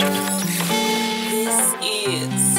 This is